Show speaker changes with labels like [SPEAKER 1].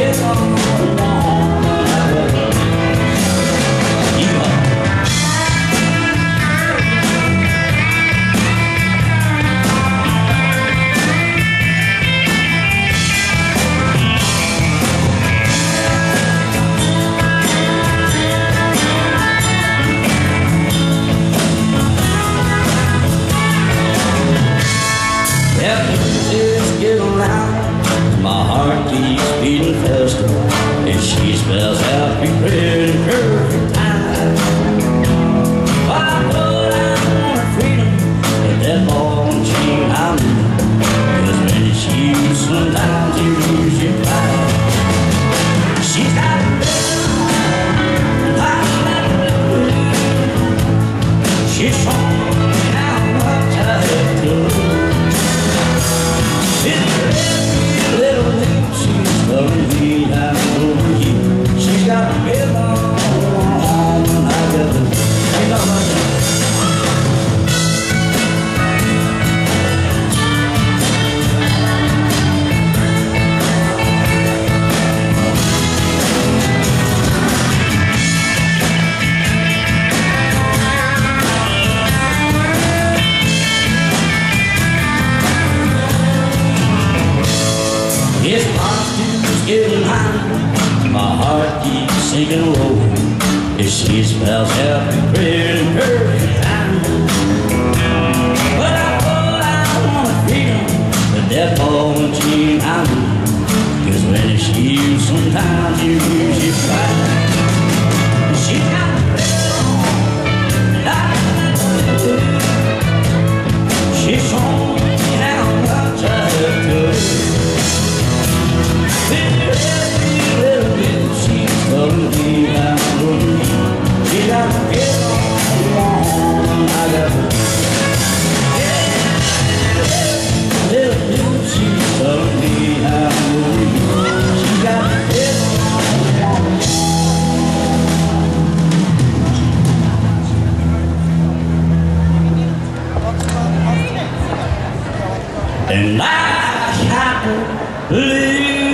[SPEAKER 1] get along. My heart keeps beating faster. And she spells happy, pretty, perfect time. I out on her freedom. And that ball and chain I'm in. Cause when it's you, sometimes you lose your pride. She's got. She's I getting high, my heart keeps sinking low. If she spells happy, pretty, perfect And I can't believe